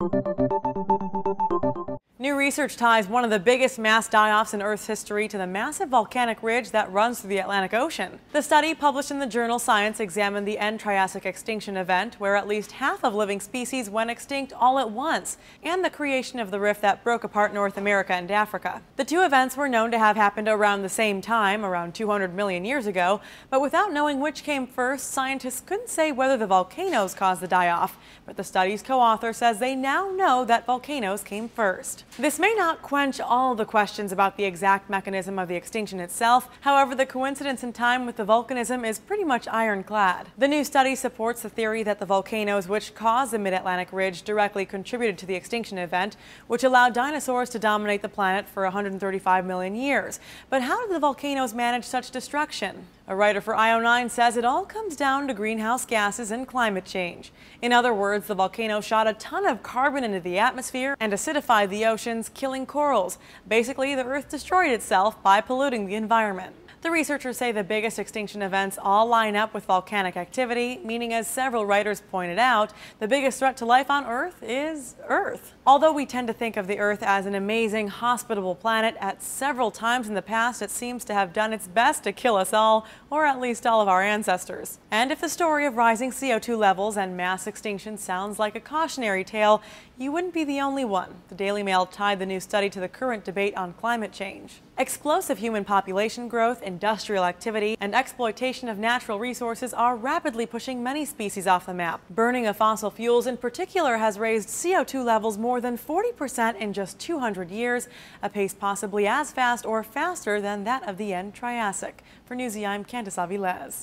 Thank you. New research ties one of the biggest mass die-offs in Earth's history to the massive volcanic ridge that runs through the Atlantic Ocean. The study, published in the journal Science, examined the end Triassic extinction event, where at least half of living species went extinct all at once, and the creation of the rift that broke apart North America and Africa. The two events were known to have happened around the same time, around 200 million years ago, but without knowing which came first, scientists couldn't say whether the volcanoes caused the die-off. But the study's co-author says they now know that volcanoes came first. This may not quench all the questions about the exact mechanism of the extinction itself. However, the coincidence in time with the volcanism is pretty much ironclad. The new study supports the theory that the volcanoes which caused the Mid-Atlantic Ridge directly contributed to the extinction event, which allowed dinosaurs to dominate the planet for 135 million years. But how did the volcanoes manage such destruction? A writer for IO9 says it all comes down to greenhouse gases and climate change. In other words, the volcano shot a ton of carbon into the atmosphere and acidified the oceans, killing corals. Basically, the Earth destroyed itself by polluting the environment. The researchers say the biggest extinction events all line up with volcanic activity, meaning as several writers pointed out, the biggest threat to life on Earth is Earth. Although we tend to think of the Earth as an amazing, hospitable planet, at several times in the past it seems to have done its best to kill us all, or at least all of our ancestors. And if the story of rising CO2 levels and mass extinction sounds like a cautionary tale, you wouldn't be the only one. The Daily Mail tied the new study to the current debate on climate change. Explosive human population growth, industrial activity, and exploitation of natural resources are rapidly pushing many species off the map. Burning of fossil fuels in particular has raised CO2 levels more than 40% in just 200 years, a pace possibly as fast or faster than that of the end Triassic. For Newsy, I'm Candice Aviles.